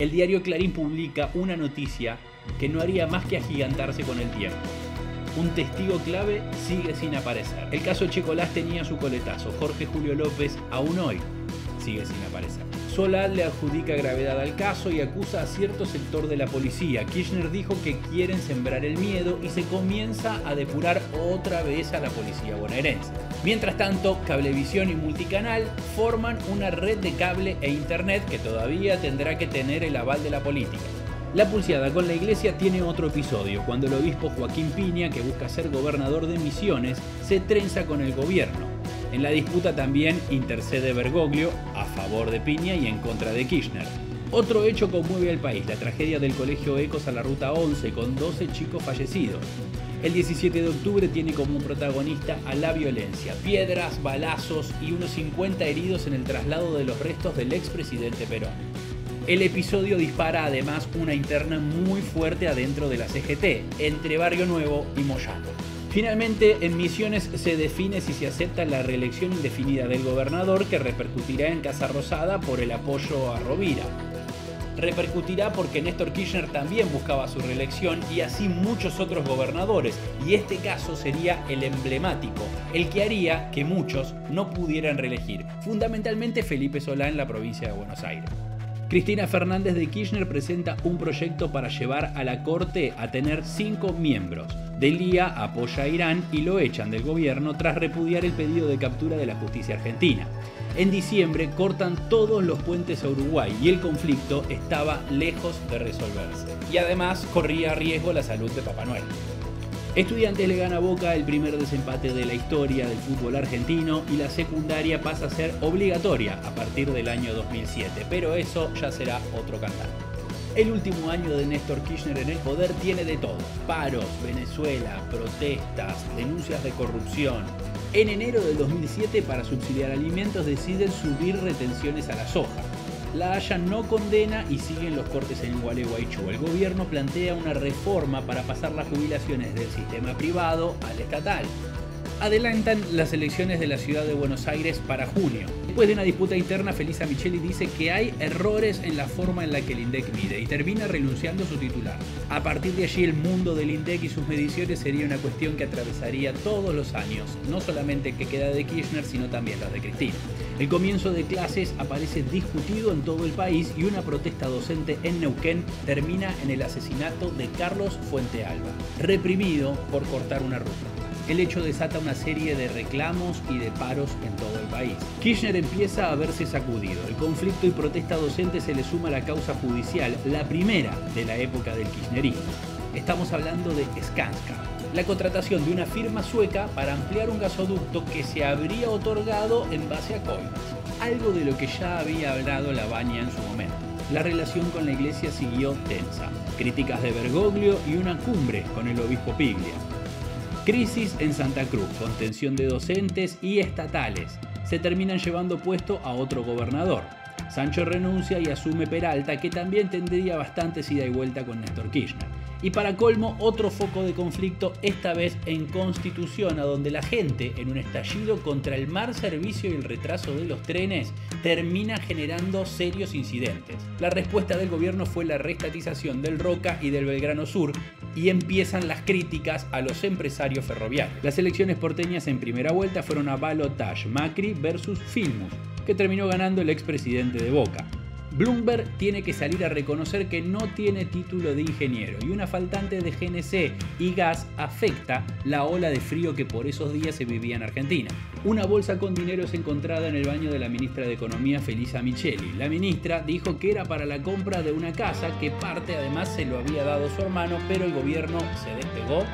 el diario Clarín publica una noticia que no haría más que agigantarse con el tiempo. Un testigo clave sigue sin aparecer. El caso Checolás tenía su coletazo. Jorge Julio López aún hoy sigue sin aparecer. Solal le adjudica gravedad al caso y acusa a cierto sector de la policía. Kirchner dijo que quieren sembrar el miedo y se comienza a depurar otra vez a la policía bonaerense. Mientras tanto, Cablevisión y Multicanal forman una red de cable e internet que todavía tendrá que tener el aval de la política. La pulseada con la iglesia tiene otro episodio, cuando el obispo Joaquín Piña, que busca ser gobernador de Misiones, se trenza con el gobierno. En la disputa también intercede Bergoglio a favor de Piña y en contra de Kirchner. Otro hecho conmueve al país, la tragedia del colegio Ecos a la ruta 11 con 12 chicos fallecidos. El 17 de octubre tiene como protagonista a la violencia, piedras, balazos y unos 50 heridos en el traslado de los restos del expresidente Perón. El episodio dispara además una interna muy fuerte adentro de la CGT, entre Barrio Nuevo y Moyano. Finalmente, en Misiones se define si se acepta la reelección indefinida del gobernador que repercutirá en Casa Rosada por el apoyo a Rovira. Repercutirá porque Néstor Kirchner también buscaba su reelección y así muchos otros gobernadores, y este caso sería el emblemático, el que haría que muchos no pudieran reelegir, fundamentalmente Felipe Solá en la provincia de Buenos Aires. Cristina Fernández de Kirchner presenta un proyecto para llevar a la Corte a tener cinco miembros. Delía apoya a Irán y lo echan del gobierno tras repudiar el pedido de captura de la justicia argentina. En diciembre cortan todos los puentes a Uruguay y el conflicto estaba lejos de resolverse. Y además corría riesgo la salud de Papá Noel. Estudiantes le gana a Boca el primer desempate de la historia del fútbol argentino y la secundaria pasa a ser obligatoria a partir del año 2007, pero eso ya será otro cantar. El último año de Néstor Kirchner en el poder tiene de todo. Paros, Venezuela, protestas, denuncias de corrupción. En enero del 2007 para subsidiar alimentos deciden subir retenciones a la soja. La Haya no condena y siguen los cortes en Gualeguaychú. El gobierno plantea una reforma para pasar las jubilaciones del sistema privado al estatal. Adelantan las elecciones de la ciudad de Buenos Aires para junio. Después de una disputa interna, Felisa Micheli dice que hay errores en la forma en la que el INDEC mide y termina renunciando a su titular. A partir de allí, el mundo del INDEC y sus mediciones sería una cuestión que atravesaría todos los años, no solamente que queda de Kirchner, sino también la de Cristina. El comienzo de clases aparece discutido en todo el país y una protesta docente en Neuquén termina en el asesinato de Carlos Fuentealba, reprimido por cortar una ruta. El hecho desata una serie de reclamos y de paros en todo el país. Kirchner empieza a verse sacudido. El conflicto y protesta docente se le suma a la causa judicial, la primera de la época del kirchnerismo. Estamos hablando de Skanska, la contratación de una firma sueca para ampliar un gasoducto que se habría otorgado en base a coimas, algo de lo que ya había hablado la Baña en su momento. La relación con la iglesia siguió tensa, críticas de Bergoglio y una cumbre con el obispo Piglia. Crisis en Santa Cruz, contención de docentes y estatales. Se terminan llevando puesto a otro gobernador. Sancho renuncia y asume Peralta, que también tendría bastantes ida y vuelta con Néstor Kirchner. Y para colmo, otro foco de conflicto, esta vez en Constitución, a donde la gente, en un estallido contra el mal servicio y el retraso de los trenes, termina generando serios incidentes. La respuesta del gobierno fue la restatización del Roca y del Belgrano Sur, y empiezan las críticas a los empresarios ferroviarios. Las elecciones porteñas en primera vuelta fueron a balotage Macri versus Filmus, que terminó ganando el expresidente de Boca. Bloomberg tiene que salir a reconocer que no tiene título de ingeniero y una faltante de GNC y gas afecta la ola de frío que por esos días se vivía en Argentina. Una bolsa con dinero es encontrada en el baño de la ministra de Economía Felisa Micheli. La ministra dijo que era para la compra de una casa que parte además se lo había dado su hermano, pero el gobierno se despegó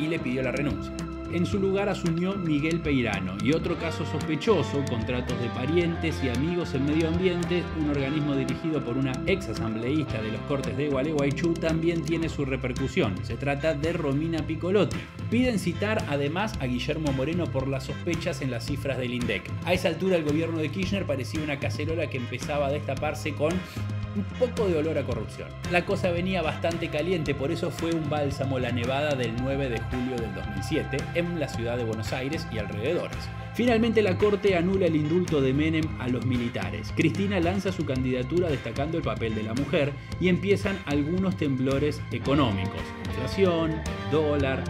y le pidió la renuncia. En su lugar asumió Miguel Peirano y otro caso sospechoso, contratos de parientes y amigos en medio ambiente, un organismo dirigido por una ex asambleísta de los Cortes de Gualeguaychú también tiene su repercusión. Se trata de Romina Piccolotti. Piden citar además a Guillermo Moreno por las sospechas en las cifras del INDEC. A esa altura el gobierno de Kirchner parecía una cacerola que empezaba a destaparse con un poco de olor a corrupción. La cosa venía bastante caliente, por eso fue un bálsamo la nevada del 9 de julio del 2007 en la ciudad de Buenos Aires y alrededores. Finalmente la corte anula el indulto de Menem a los militares. Cristina lanza su candidatura destacando el papel de la mujer y empiezan algunos temblores económicos, inflación, dólar.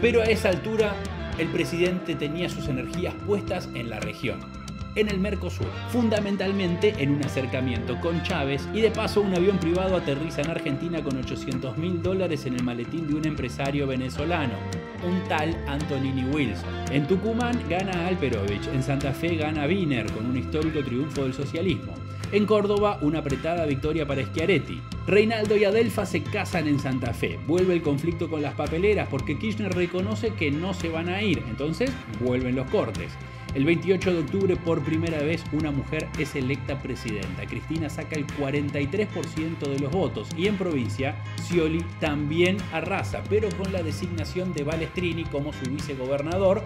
Pero a esa altura el presidente tenía sus energías puestas en la región en el Mercosur, fundamentalmente en un acercamiento con Chávez y de paso un avión privado aterriza en Argentina con 800 mil dólares en el maletín de un empresario venezolano, un tal Antonini Wilson. En Tucumán gana Alperovich, en Santa Fe gana Wiener con un histórico triunfo del socialismo. En Córdoba, una apretada victoria para Schiaretti. Reinaldo y Adelfa se casan en Santa Fe. Vuelve el conflicto con las papeleras porque Kirchner reconoce que no se van a ir, entonces vuelven los cortes. El 28 de octubre, por primera vez, una mujer es electa presidenta. Cristina saca el 43% de los votos y en provincia, Scioli también arrasa, pero con la designación de Balestrini como su vicegobernador,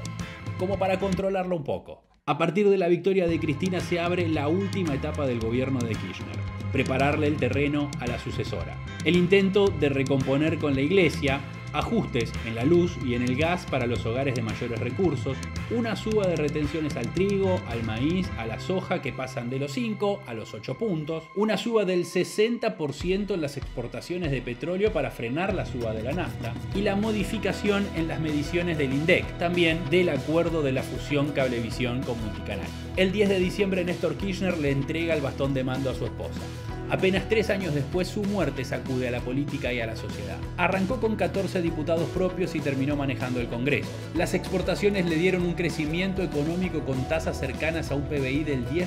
como para controlarlo un poco. A partir de la victoria de Cristina se abre la última etapa del gobierno de Kirchner, prepararle el terreno a la sucesora. El intento de recomponer con la iglesia, ajustes en la luz y en el gas para los hogares de mayores recursos, una suba de retenciones al trigo, al maíz, a la soja que pasan de los 5 a los 8 puntos, una suba del 60% en las exportaciones de petróleo para frenar la suba de la nafta y la modificación en las mediciones del INDEC, también del acuerdo de la fusión cablevisión con multicanal. El 10 de diciembre Néstor Kirchner le entrega el bastón de mando a su esposa. Apenas tres años después su muerte sacude a la política y a la sociedad. Arrancó con 14 diputados propios y terminó manejando el Congreso. Las exportaciones le dieron un crecimiento económico con tasas cercanas a un PBI del 10%.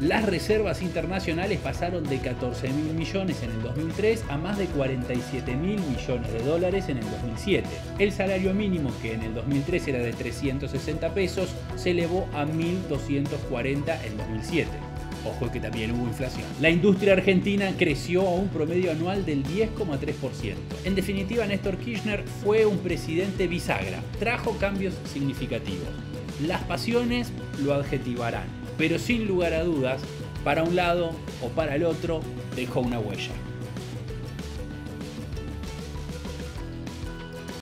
Las reservas internacionales pasaron de 14 mil millones en el 2003 a más de 47 mil millones de dólares en el 2007. El salario mínimo, que en el 2003 era de 360 pesos, se elevó a 1.240 en 2007. Ojo que también hubo inflación. La industria argentina creció a un promedio anual del 10,3%. En definitiva, Néstor Kirchner fue un presidente bisagra. Trajo cambios significativos. Las pasiones lo adjetivarán, pero sin lugar a dudas, para un lado o para el otro, dejó una huella.